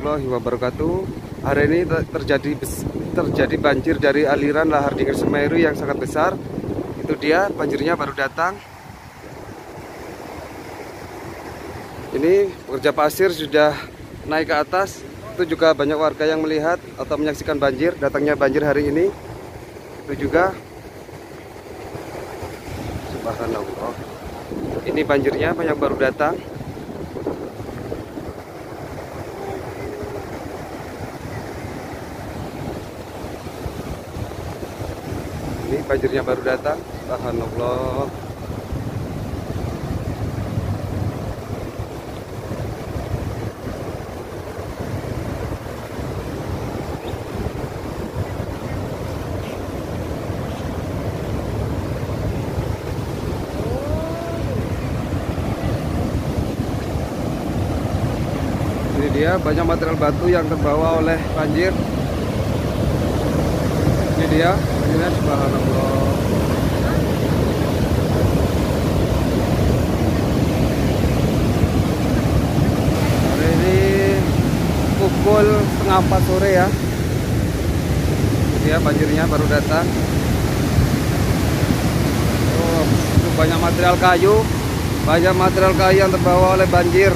wabarakatuh. Hari ini terjadi terjadi banjir dari aliran lahar dingin Semeru yang sangat besar. Itu dia banjirnya baru datang. Ini pekerja pasir sudah naik ke atas. Itu juga banyak warga yang melihat atau menyaksikan banjir, datangnya banjir hari ini. Itu juga Subhanallah. Ini banjirnya banyak baru datang. Ini banjirnya baru datang. Subhanallah. Ini dia banyak material batu yang terbawa oleh banjir. Ini dia, banjirnya subhanallah. Hari ini pukul setengah empat sore ya. Dia banjirnya baru datang. Oh, itu banyak material kayu, banyak material kayu yang terbawa oleh banjir.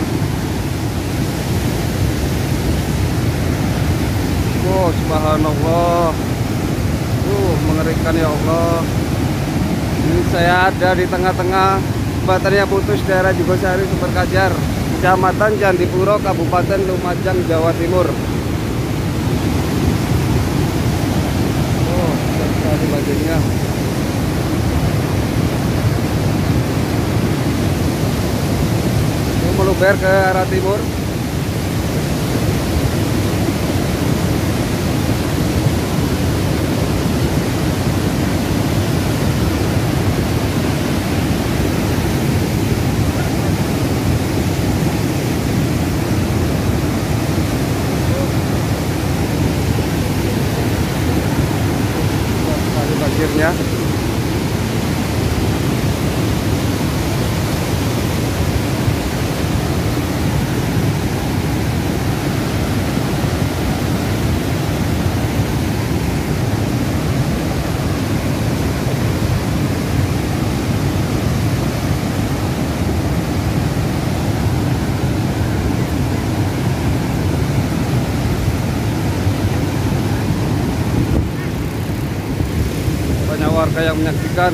Oh subhanallah mengerikan ya Allah. Ini saya ada di tengah-tengah. Baterainya putus daerah Jugosari Super Kajar Kecamatan Candipuro Kabupaten Lumajang Jawa Timur. Oh Ini meluber ke arah timur sekali banjirnya banyak warga yang menyaksikan.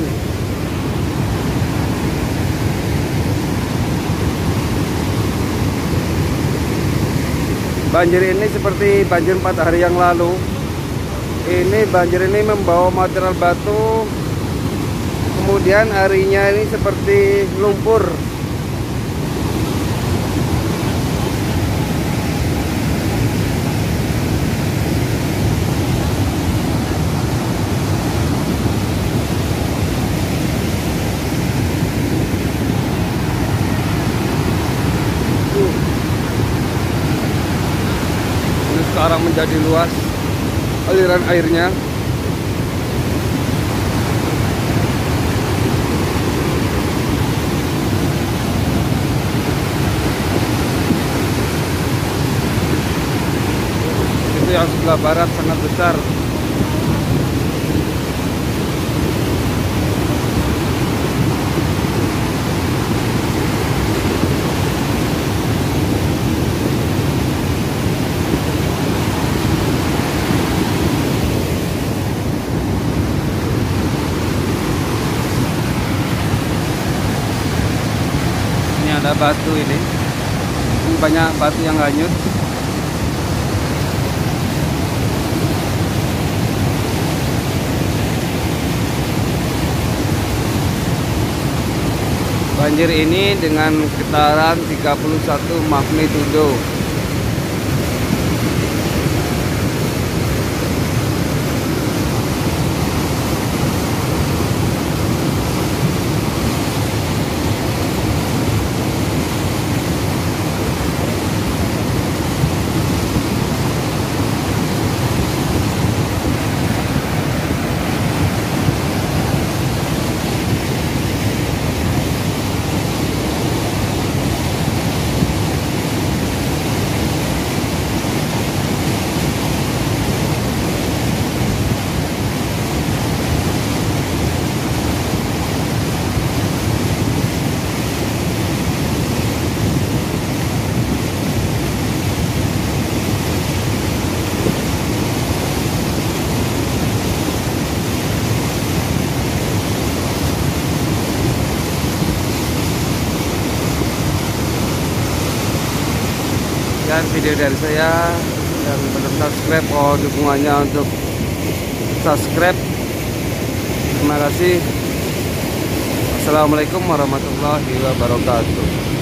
Banjir ini seperti banjir empat hari yang lalu. Ini banjir ini membawa material batu. Kemudian harinya ini seperti lumpur ini sekarang menjadi luas aliran airnya. Itu yang sebelah barat sangat besar ini ada batu ini. Ini banyak batu yang hanyut. Banjir ini dengan getaran 31 magnitudo video dari saya yang belum subscribe. Mohon dukungannya untuk subscribe. Terima kasih. Assalamualaikum warahmatullahi wabarakatuh